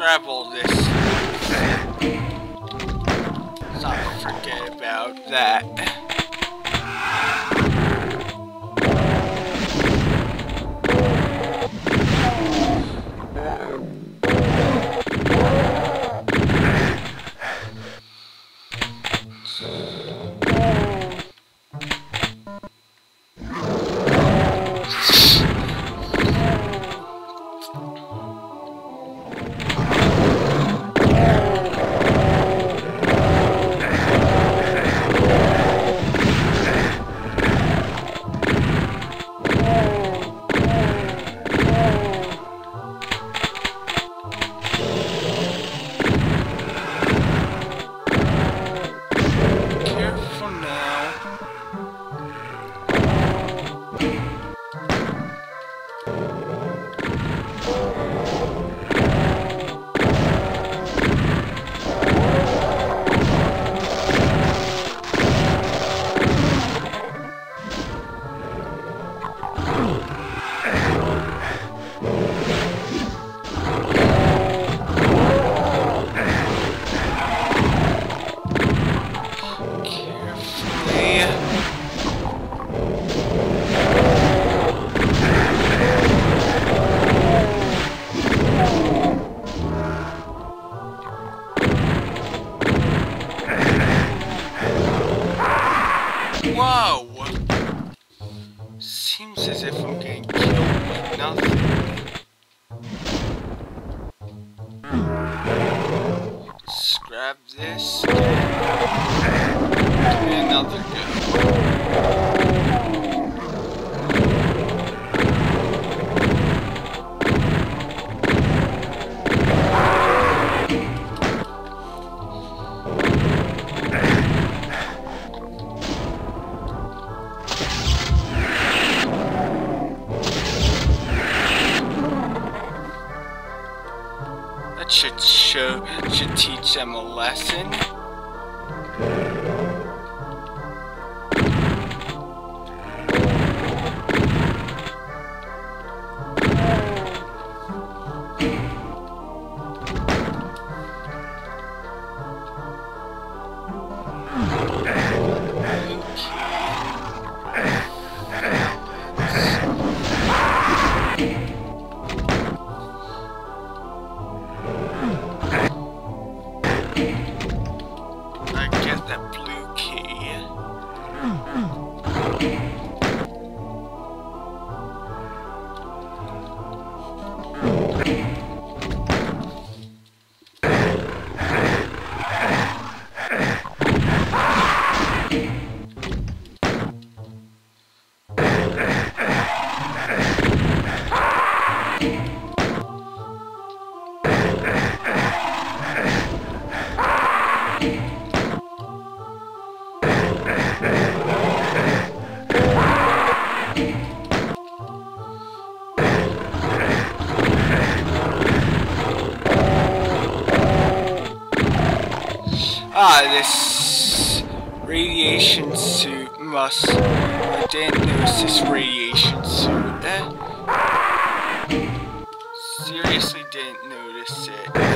grab all this. Not forget about that. Let's grab this. Me another go. Them a lesson. This radiation suit must. I didn't notice this radiation suit. Eh? Seriously, didn't notice it.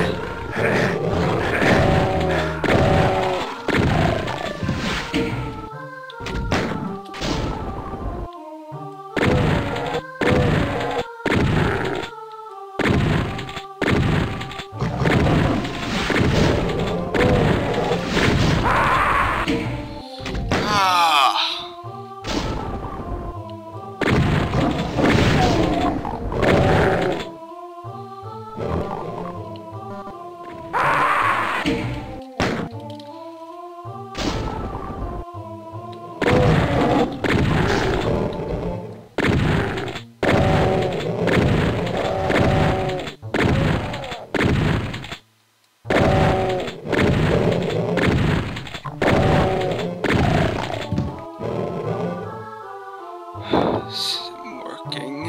Isn't working.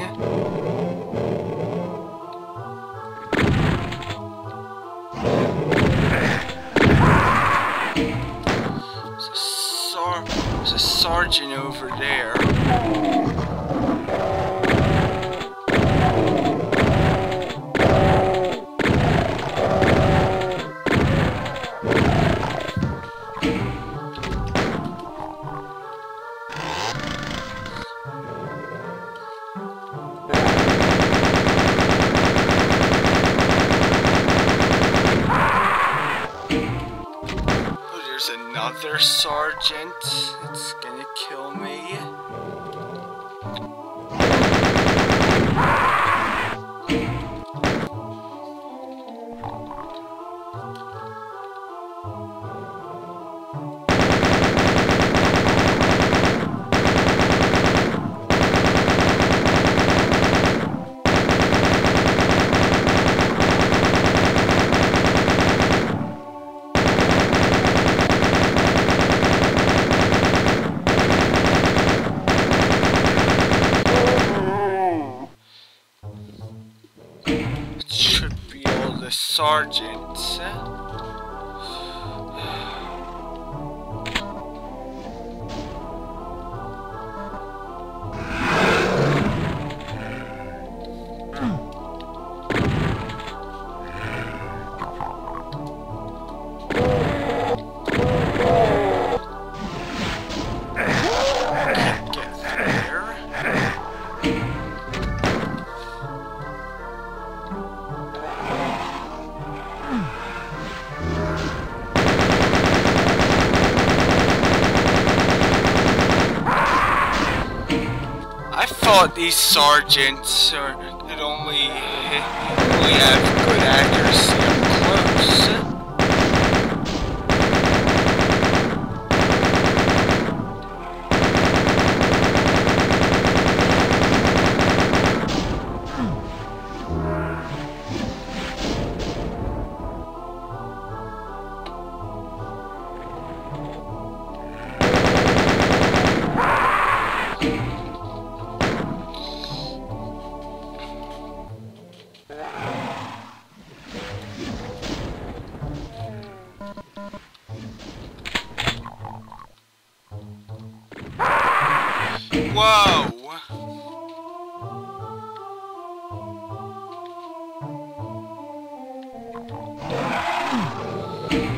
There's a, sar there's a sergeant over there. Another sergeant. It's gonna kill me. All thought these sergeants are, could only, eh, only have good accuracy like this?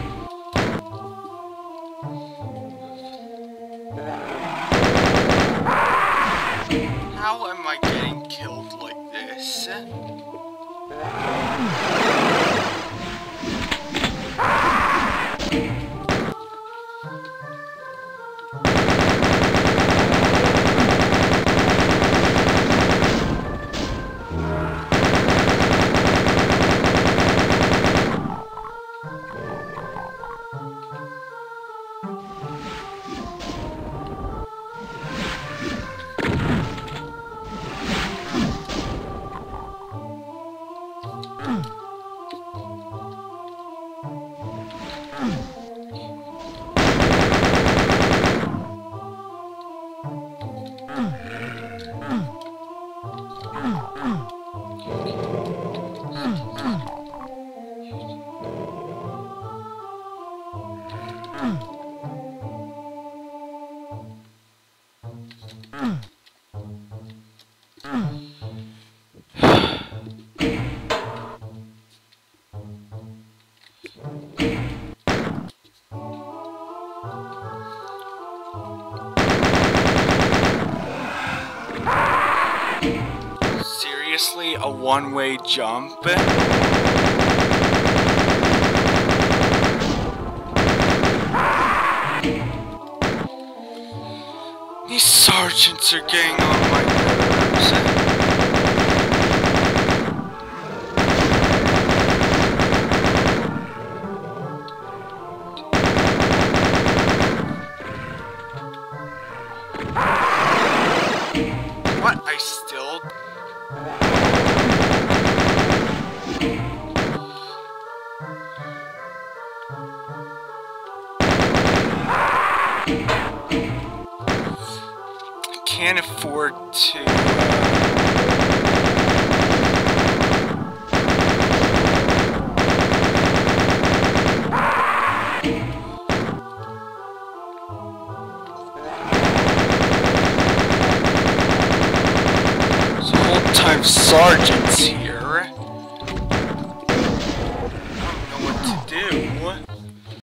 A one-way jump? These sergeants are getting on my nerves. What? I still can't afford to. Uh,